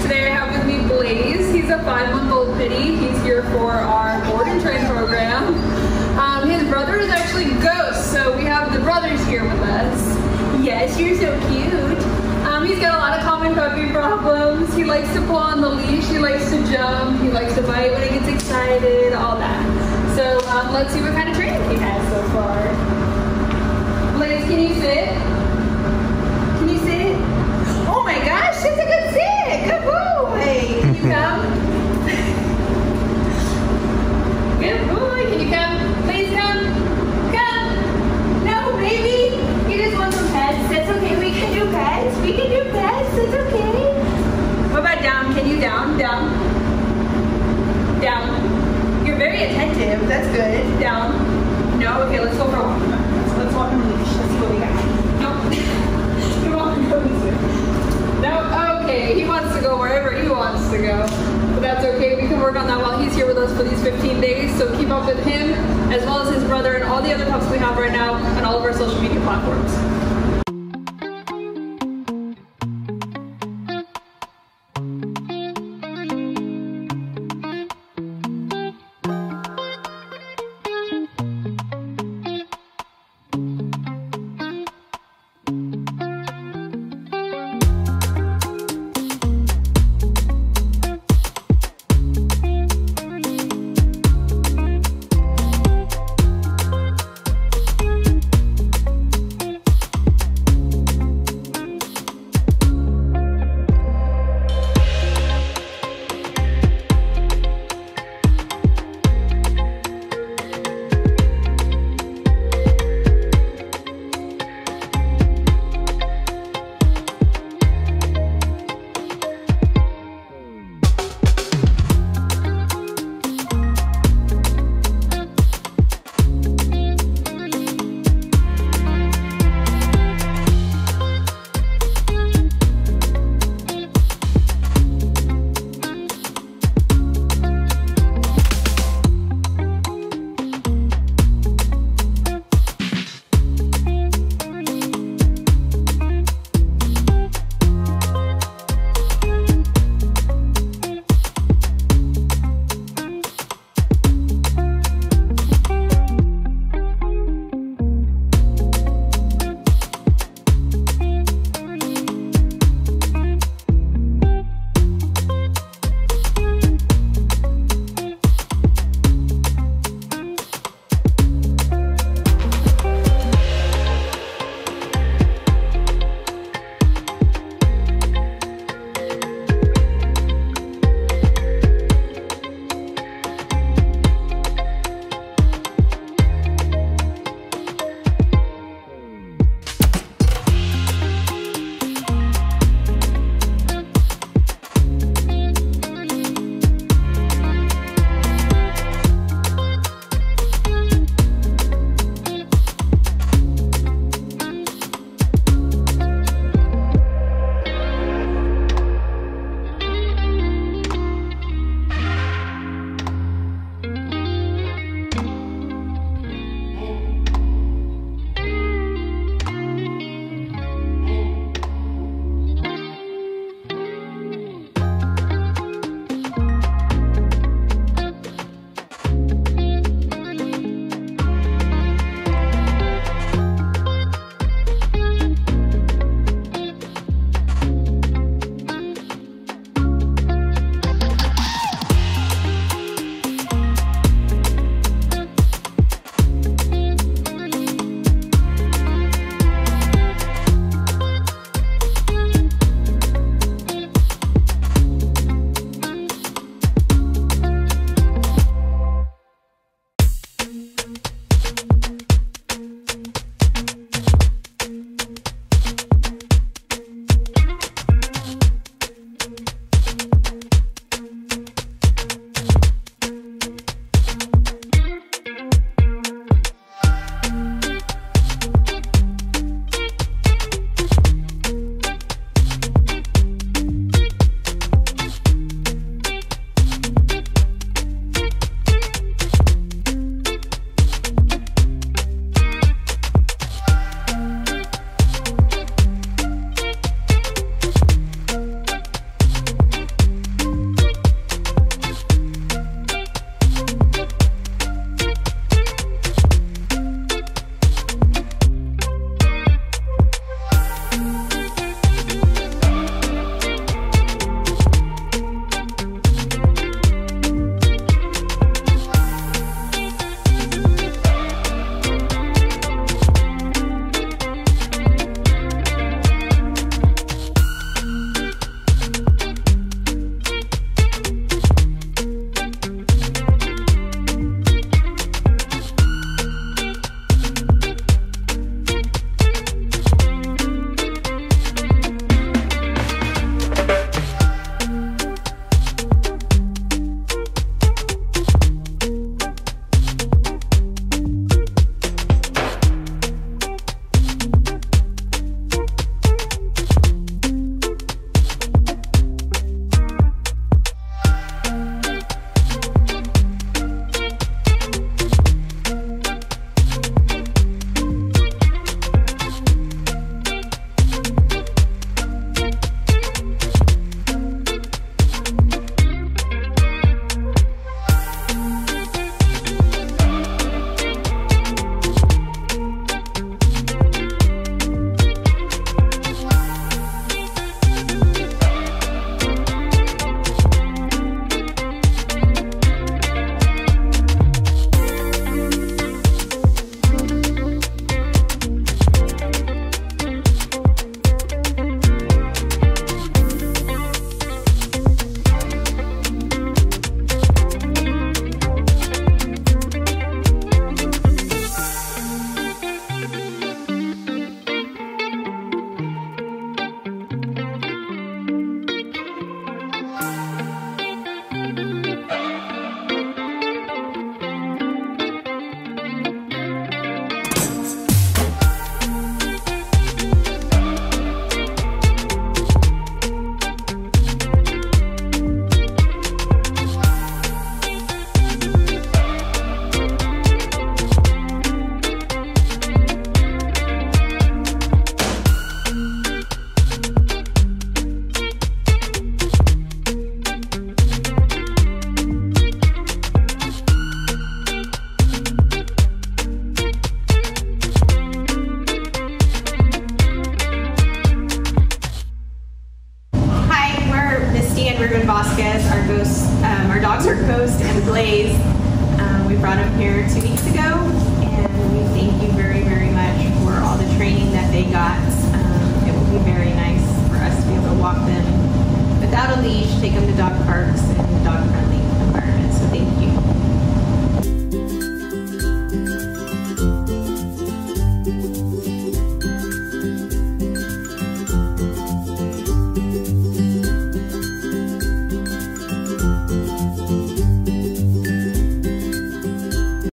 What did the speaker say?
Today I have with me Blaze. He's a five-month-old pitty. He's here for our board and train program. Um, his brother is actually Ghost, so we have the brothers here with us. Yes, you're so cute. Um, he's got a lot of common puppy problems. He likes to pull on the leash. He likes to jump. He likes to bite when he gets excited. All that. So um, let's see what kind of training he has so far. Blaze, can you sit? That's good. Down. No? Okay, let's go for a walk. Let's, let's walk on the leash. Let's see what we got. Nope. No, okay. He wants to go wherever he wants to go. But that's okay. We can work on that while he's here with us for these 15 days. So keep up with him, as well as his brother and all the other pups we have right now on all of our social media platforms. brought him here two weeks ago, and we thank you very, very much for all the training that they got. Um, it will be very nice for us to be able to walk them without a leash, take them to dog parks and dog-friendly environments. So thank you.